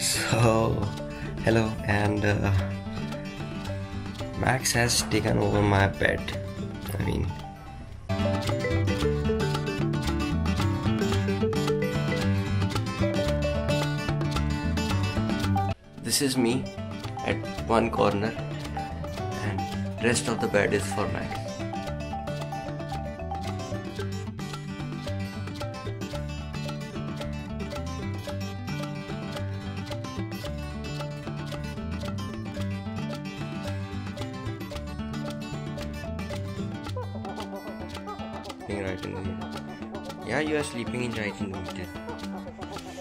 So hello, and uh, Max has taken over my bed. I mean, this is me at one corner, and rest of the bed is for Max. sleeping right in the middle. Yeah, you are sleeping in right in the middle.